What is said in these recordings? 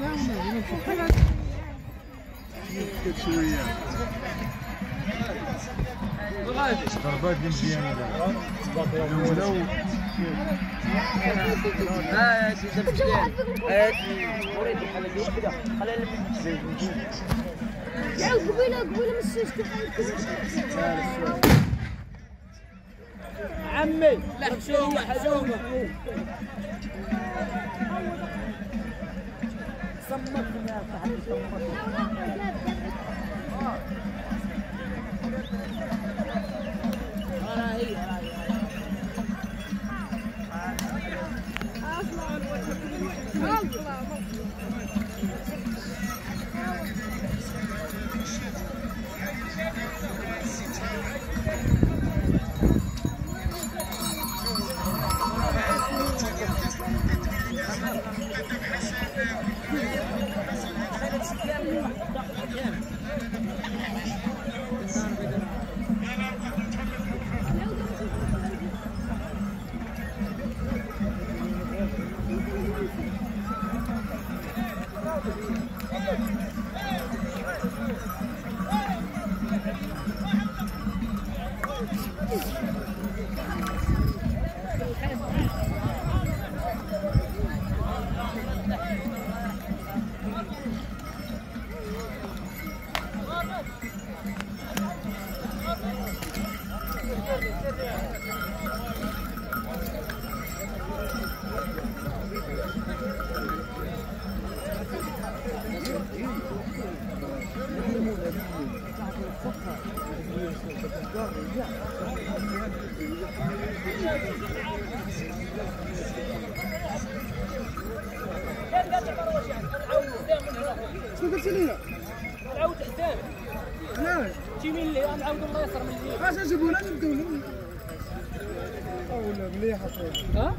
لا ما نمشي حلت نفكت شوية ضربات مزيانة الأولى ها سيدي بجلال هات وريد الحلقة وحدة خلينا نمشي لا قبيلة قبيلة مسوش عمي لا شوف شوف صمت راهي راهي شنو قلت لي؟ نعاود حساب علاش؟ شي من اللي نعاود الله يسر من اللي اش اجيبوا لنا نبداو ولا مليحه خويا ها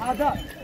Ada.